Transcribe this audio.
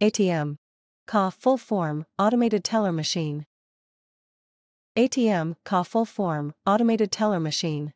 ATM. CA full form, automated teller machine. ATM, CA full form, automated teller machine.